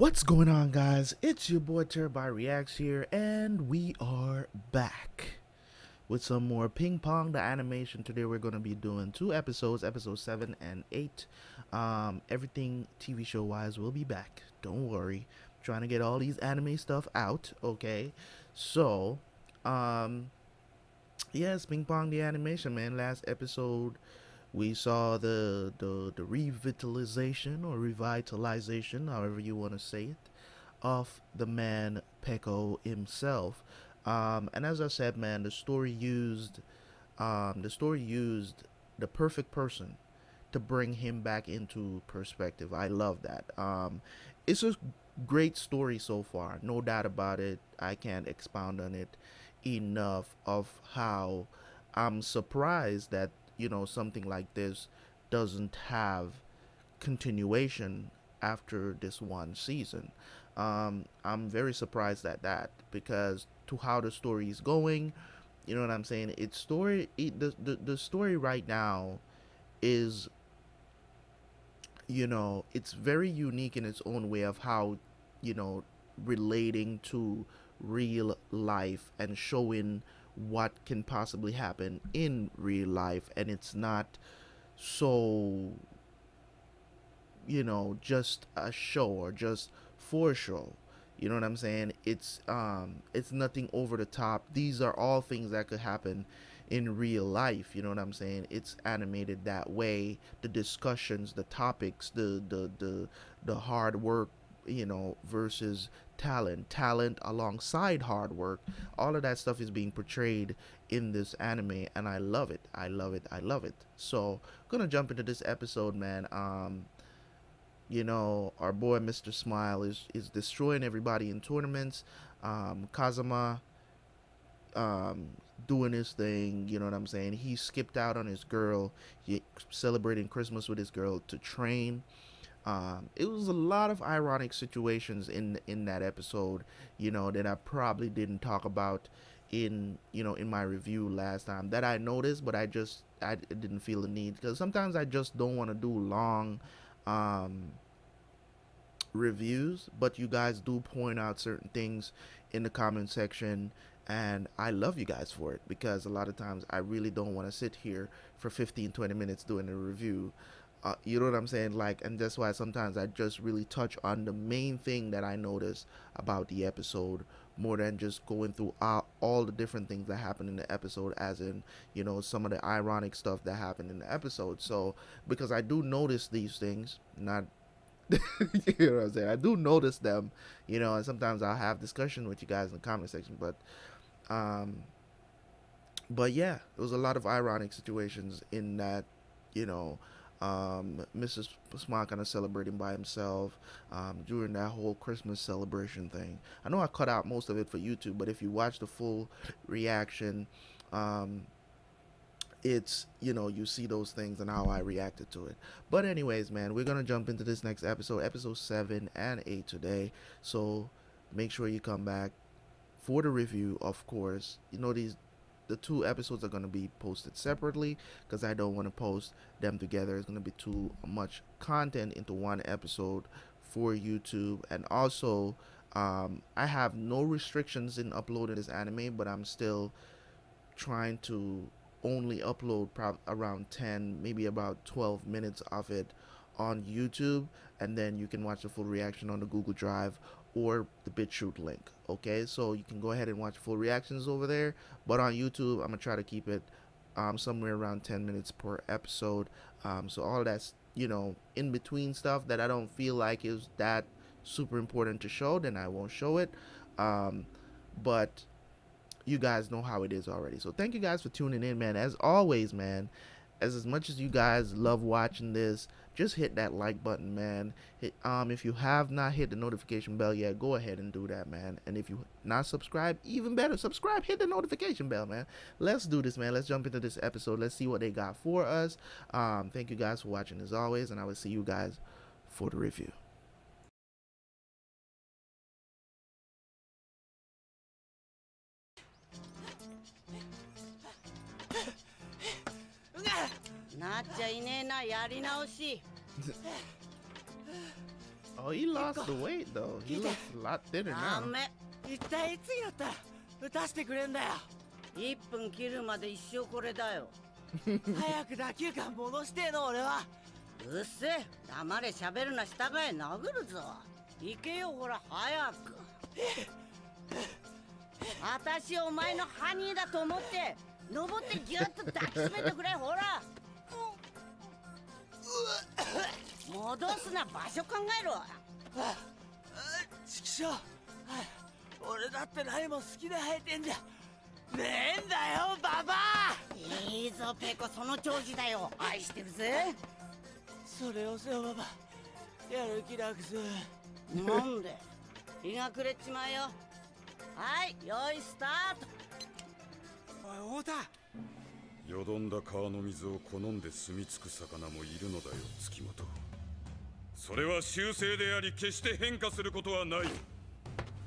What's going on, guys? It's your boy Turbo Reacts here, and we are back with some more Ping Pong the animation. Today, we're going to be doing two episodes, episode 7 and 8. Um, everything TV show wise will be back. Don't worry. I'm trying to get all these anime stuff out, okay? So, um, yes, Ping Pong the animation, man. Last episode we saw the the the revitalization or revitalization, however you want to say it, of the man Peko himself. Um, and as I said, man, the story used um, the story used the perfect person to bring him back into perspective. I love that. Um, it's a great story so far, no doubt about it. I can't expound on it enough of how I'm surprised that you know something like this doesn't have continuation after this one season. Um, I'm very surprised at that because to how the story is going, you know what I'm saying. It's story. It, the, the the story right now is, you know, it's very unique in its own way of how, you know, relating to real life and showing what can possibly happen in real life and it's not so you know just a show or just for show. You know what i'm saying? It's um it's nothing over the top. These are all things that could happen in real life. You know what i'm saying? It's animated that way. The discussions the topics the the the, the hard work you know versus talent, talent alongside hard work. All of that stuff is being portrayed in this anime, and I love it. I love it. I love it. So, gonna jump into this episode, man. Um, you know, our boy Mr. Smile is is destroying everybody in tournaments. Um, Kazama, um, doing his thing. You know what I'm saying? He skipped out on his girl. He celebrating Christmas with his girl to train. Um, it was a lot of ironic situations in in that episode, you know, that I probably didn't talk about in you know in my review last time that I noticed, but I just I didn't feel the need because sometimes I just don't want to do long um, reviews, but you guys do point out certain things in the comment section and I love you guys for it because a lot of times I really don't want to sit here for 15 20 minutes doing a review uh, you know what I'm saying? Like, and that's why sometimes I just really touch on the main thing that I notice about the episode more than just going through all, all the different things that happen in the episode, as in, you know, some of the ironic stuff that happened in the episode. So, because I do notice these things, not you know what I'm saying? I do notice them, you know, and sometimes I'll have discussion with you guys in the comment section, but um but yeah, there was a lot of ironic situations in that, you know, um, Mrs. Smile kind of celebrating by himself um, during that whole Christmas celebration thing. I know I cut out most of it for YouTube, but if you watch the full reaction, um, it's you know you see those things and how I reacted to it. But anyways, man, we're gonna jump into this next episode, episode seven and eight today. So make sure you come back for the review, of course. You know these the two episodes are going to be posted separately because I don't want to post them together. It's going to be too much content into one episode for YouTube. And also, um, I have no restrictions in uploading this anime, but I'm still trying to only upload around 10, maybe about 12 minutes of it on YouTube, and then you can watch the full reaction on the Google Drive or the BitChute link. Okay, so you can go ahead and watch full reactions over there. But on YouTube, I'm gonna try to keep it um, somewhere around 10 minutes per episode. Um, so all that's you know in between stuff that I don't feel like is that super important to show, then I won't show it. Um, but you guys know how it is already. So thank you guys for tuning in, man. As always, man as as much as you guys love watching this just hit that like button man. Hit, um if you have not hit the notification bell yet go ahead and do that man. And if you not subscribe even better subscribe hit the notification bell man. Let's do this man. Let's jump into this episode. Let's see what they got for us. Um thank you guys for watching as always and i will see you guys for the review なっちゃいねえなやり直し。Oh, he lost the weight though. He looks a lot thinner ダ now. メ一体いつになったら打たしてくれんだよ1分切るまで一生これだよ。早く打球感戻してえの俺は。うっせえ。黙れ喋るな従え殴るぞ。行けよほら早く。私お前のハニーだと思って登ってギュッと抱きしめてくれほら。戻すな場所考えろ。ちくしょう。俺だって何も好きで生えてんじゃ。ねえんだよババア。いいぞペコその調子だよ。愛してるぜ。それをせよババやる気なくす。なんで？日が暮れちまえよ。はい用意スタートおい太田。よどんだ川の水を好んで住み着く魚もいるのだよ月本。それは習性であり決して変化することはない。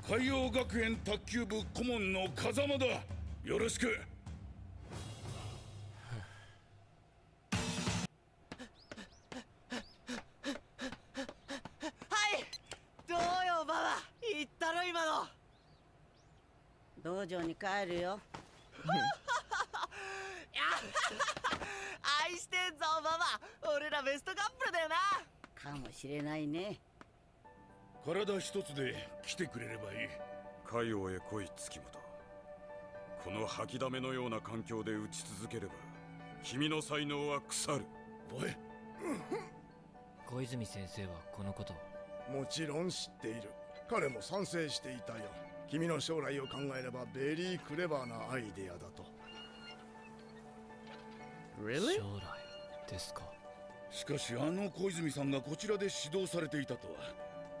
海洋学園卓球部顧問の風間だ。よろしく。はい。どうよババ言ったろ今の。道場に帰るよ愛してんぞババ俺らベストカップルだよな。かもしれないね。体一つで来てくれればいい。海王へ来い月本。この吐きだめのような環境で打ち続ければ君の才能は腐る。おい。小泉先生はこのことを。もちろん知っている。彼も賛成していたよ君の将来を考えればベリークレバーなアイデアだと。Really? 将来ですか。しかしあの小泉さんがこちらで指導されていたとは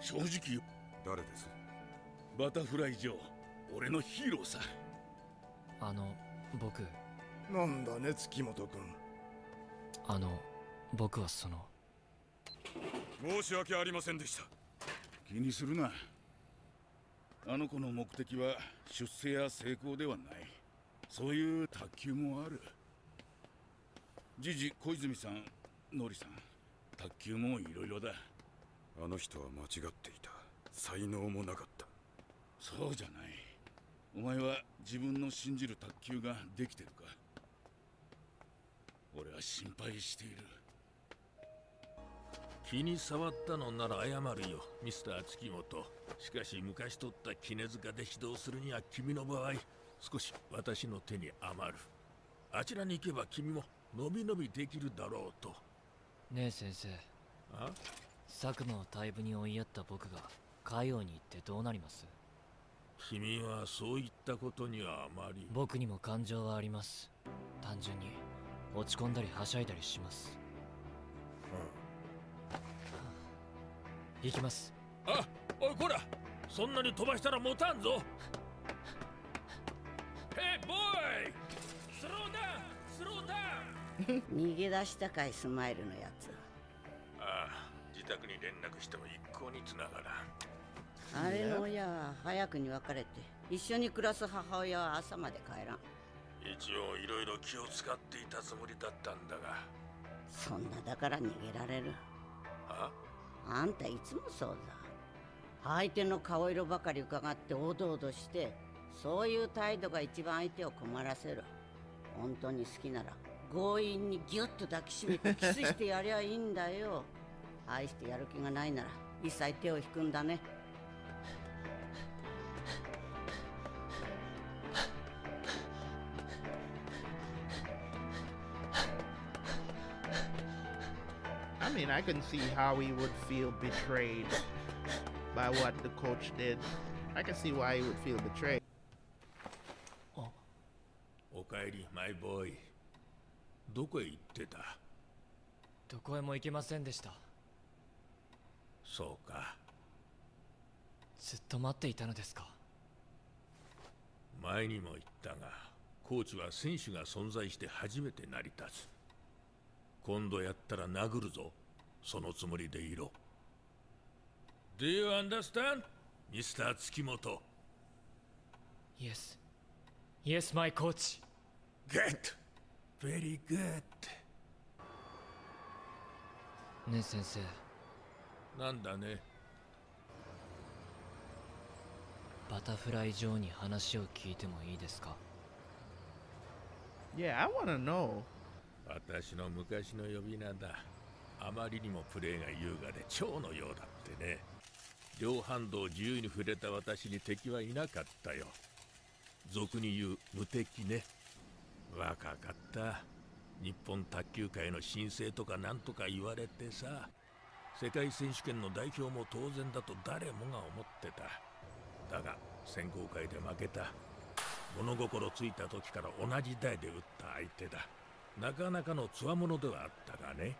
正直誰です？バタフライ上俺のヒーローさ。あの僕。なんだね月本君。あの僕はその。申し訳ありませんでした。気にするなあの子の目的は出世や成功ではない。そういう卓球もある。じじ小泉さんノリさん卓球もいろいろだ。あの人は間違っていた。才能もなかった。そうじゃない。お前は自分の信じる卓球ができてるか。俺は心配している気に障ったのなら謝るよミスター月本。しかし昔取った絹塚で指導するには君の場合少し私の手に余る。あちらに行けば君ものびのびできるだろうと。ねえ先生。あ？佐久間を退部に追いやった僕が海洋に行ってどうなります？君はそういったことにはあまり。僕にも感情はあります。単純に落ち込んだりはしゃいだりします行きます。あおいこら。そんなに飛ばしたら持たんぞ。ヘイボーイスローダウンスローダウン逃げ出したかいスマイルのやつ。ああ自宅に連絡しても一向に繋がらん。あれの親は早くに別れて一緒に暮らす母親は朝まで帰らん。一応いろいろ気を使っていたつもりだったんだが。そんなだから逃げられる。あ？あんたいつもそうだ。相手の顔色ばかり伺っておどおどしてそういう態度が一番相手を困らせる本当に好きなら強引にギュッと抱きしめてキスしてやりゃいいんだよ。愛してやる気がないなら一切手を引くんだね。Mean, I can see how he would feel betrayed by what the coach did. I can see why he would feel betrayed. おかえりマイボーイどこへ行ってたどこへも行けませんでしたそうかずっと待っていたのですか前にも言ったがコーチは選手が存在して初めて成り立つ今度やったら殴るぞそのつもりでいろ Do you understand? ミスター月本 Yes Yes my coach Good Very good ねえ先生なんだねバタフライ上に話を聞いてもいいですか Yeah, I want to know. 私の昔の呼び名だあまりにもプレーが優雅で蝶のようだってね。両ハンドを自由に触れた私に敵はいなかったよ。俗に言う無敵ね。若かった。日本卓球界の新星とかなんとか言われてさ。世界選手権の代表も当然だと誰もが思ってた。だが選考会で負けた。物心ついた時から同じ台で打った相手だ。なかなかの強者ではあったがね。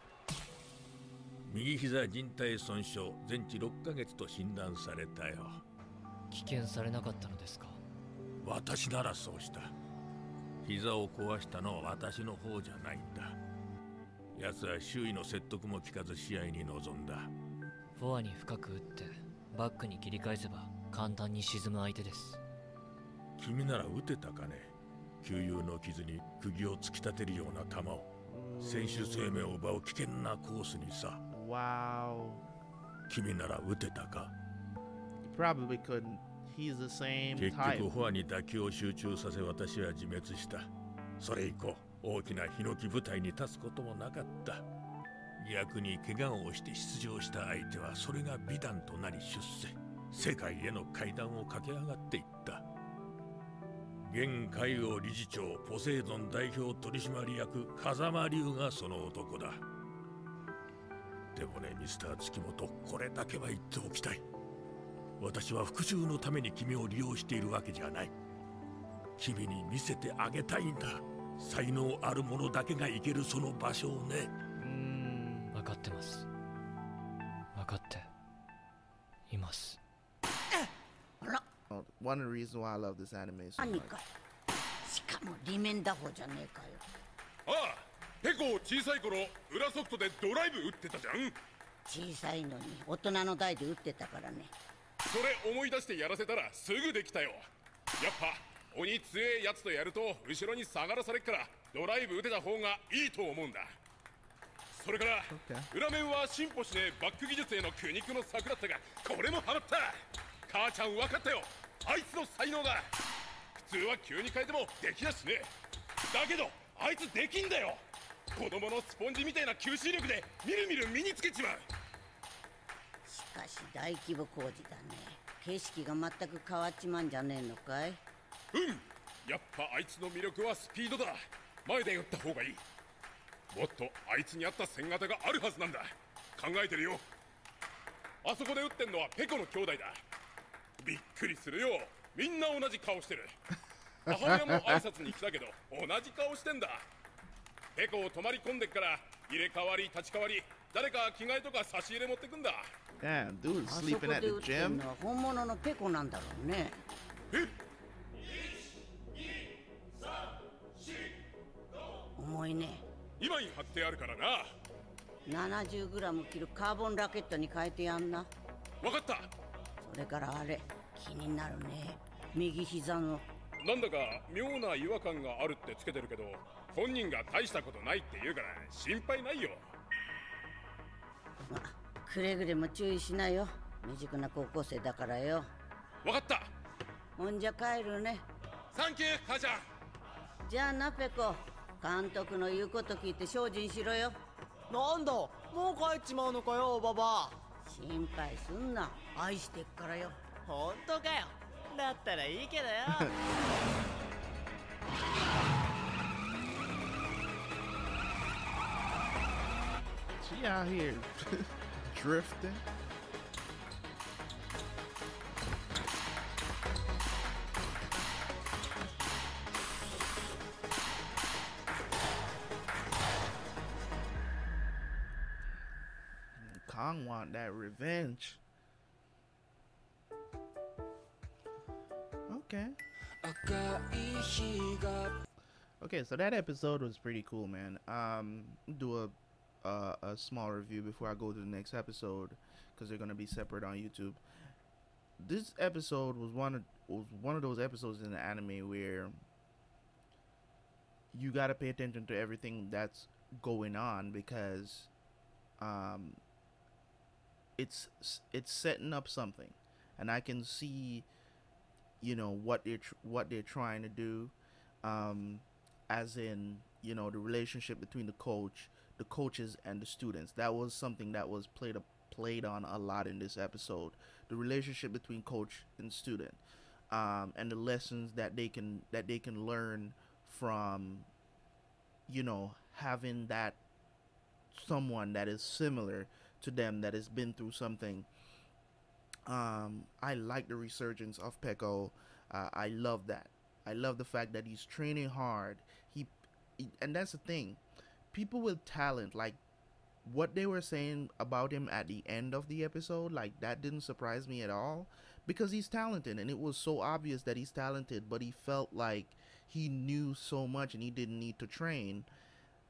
右膝靭帯損傷全治6ヶ月と診断されたよ。棄権されなかったのですか？私ならそうした。膝を壊したのは私の方じゃないんだ。奴は周囲の説得も聞かず試合に臨んだ。フォアに深く打ってバックに切り返せば簡単に沈む相手です。君なら打てたかね？旧友の傷に釘を突き立てるような球を。選手生命を奪う危険なコースにさ Wow. 君なら打てたか？Probably couldn't. He's the same 結 type. 局フォアに打球を集中させ私は自滅したそれ以降大きなヒノキ舞台に立つこともなかった逆に怪我をして出場した相手はそれが美談となり出世世界への階段を駆け上がっていった現海王理事長ポセイドン代表取締役風間龍がその男だでもねミスター月本これだけは言っておきたい。私は復讐のために君を利用しているわけじゃない。君に見せてあげたいんだ。才能ある者だけが行けるその場所をね。Mm, 分かってます。分かっています。あら。Oh, one reasons why I love this anime so 何 much. かしかもリメンダホじゃねえかよ。ああペコ小さい頃裏ソフトでドライブ打ってたじゃん。小さいのに大人の代で打ってたからね。それ思い出してやらせたらすぐできたよ。やっぱ鬼強えやつとやると後ろに下がらされっからドライブ打てた方がいいと思うんだ。それから Okay. 裏面は進歩しねえバック技術への苦肉の策だったがこれもハマった。母ちゃん分かったよ。あいつの才能だ普通は急に変えてもできやしねえ。だけどあいつできんだよ子供のスポンジみたいな吸収力でみるみる身につけちまう。しかし大規模工事だね。景色が全く変わっちまんじゃねえのかい？うん。やっぱあいつの魅力はスピードだ。前で打った方がいい。もっとあいつに合った戦型があるはずなんだ。考えてるよ。あそこで打ってんのはペコの兄弟だ。びっくりするよ。みんな同じ顔してる。母親も挨拶に来たけど同じ顔してんだペコを泊まり込んでっから入れ替わり立ち替わり誰か着替えとか差し入れ持ってくんだ。Damn, dude is あそこ sleeping で at the gym. のは本物のペコなんだろうね。え？重いね。今に貼ってあるからな。70g 切るカーボンラケットに変えてやんな。分かった。それからあれ気になるね。右膝の。なんだか妙な違和感があるってつけてるけど本人が大したことないって言うから心配ないよ。まくれぐれも注意しなよ。未熟な高校生だからよ。わかった。ほんじゃ帰るね。サンキュー母ちゃん。じゃあなペコ。監督の言うこと聞いて精進しろよ。なんだもう帰っちまうのかよババ心配すんな。愛してっからよ。ほんとかよ。だったらいいけどよ She out here drifting. Kong want that revenge. Okay. Okay, so that episode was pretty cool, man. Um, do a uh, a small review before I go to the next episode because they're gonna be separate on YouTube. This episode was one of was one of those episodes in the anime where you gotta pay attention to everything that's going on because um it's it's setting up something and I can see you know what they're what they're trying to do um as in you know the relationship between the coach the coaches and the students that was something that was played a, played on a lot in this episode the relationship between coach and student um and the lessons that they can that they can learn from you know having that someone that is similar to them that has been through something um, I like the resurgence of Peko. Uh, I love that. I love the fact that he's training hard. He, he, and that's the thing. People with talent, like what they were saying about him at the end of the episode, like that didn't surprise me at all because he's talented and it was so obvious that he's talented, but he felt like he knew so much and he didn't need to train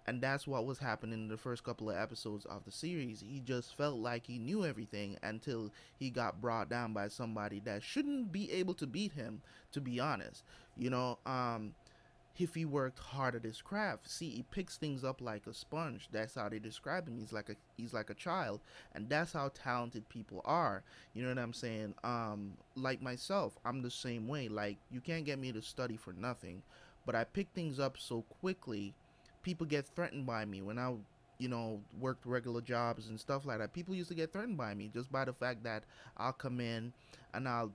and that's what was happening in the first couple of episodes of the series. He just felt like he knew everything until he got brought down by somebody that shouldn't be able to beat him, to be honest. You know, um, if he worked hard at his craft, see, he picks things up like a sponge. That's how they describe him. He's like a he's like a child, and that's how talented people are. You know what I'm saying? Um, like myself, I'm the same way. Like you can't get me to study for nothing, but I pick things up so quickly people get threatened by me when I, you know, worked regular jobs and stuff like that. People used to get threatened by me just by the fact that I'll come in and I'll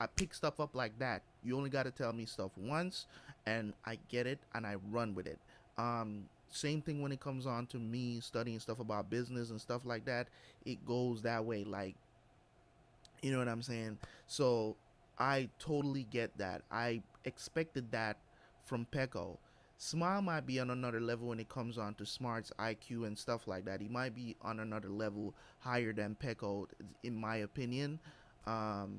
I pick stuff up like that. You only got to tell me stuff once and I get it and I run with it. Um same thing when it comes on to me studying stuff about business and stuff like that. It goes that way like you know what I'm saying? So I totally get that. I expected that from Peko Smile might be on another level when it comes on to Smart's IQ and stuff like that. He might be on another level higher than Peko, in my opinion. Um,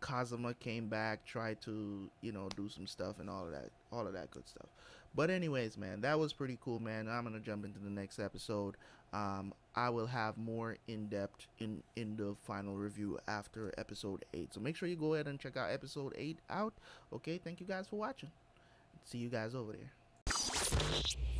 Kazuma came back, tried to, you know, do some stuff and all of that, all of that good stuff. But anyways, man, that was pretty cool, man. I'm gonna jump into the next episode. Um, I will have more in depth in in the final review after episode eight. So make sure you go ahead and check out episode eight out. Okay, thank you guys for watching. See you guys over there.